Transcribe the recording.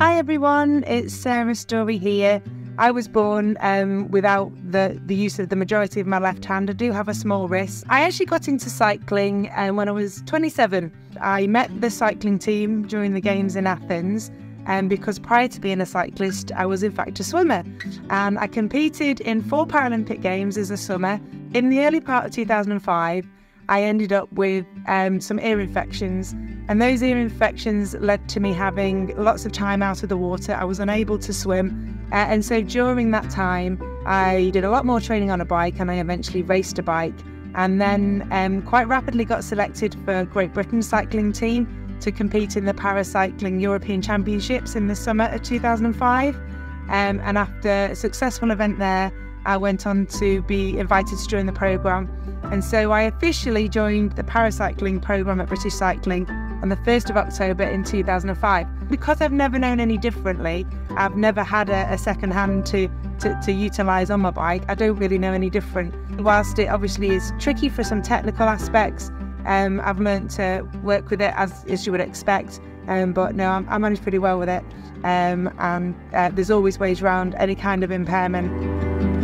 everyone, it's Sarah Storey here. I was born um, without the, the use of the majority of my left hand. I do have a small wrist. I actually got into cycling um, when I was 27. I met the cycling team during the games in Athens. Um, because prior to being a cyclist, I was in fact a swimmer. And I competed in four Paralympic Games as a swimmer. In the early part of 2005, I ended up with um, some ear infections, and those ear infections led to me having lots of time out of the water. I was unable to swim, uh, and so during that time, I did a lot more training on a bike, and I eventually raced a bike, and then um, quite rapidly got selected for Great Britain cycling team to compete in the Paracycling European Championships in the summer of 2005. Um, and after a successful event there, I went on to be invited to join the programme. And so I officially joined the paracycling programme at British Cycling on the 1st of October in 2005. Because I've never known any differently, I've never had a, a second hand to, to, to utilise on my bike. I don't really know any different. Whilst it obviously is tricky for some technical aspects, um, I've learned to work with it as, as you would expect. Um, but no, I'm, I manage pretty well with it. Um, and uh, there's always ways around any kind of impairment.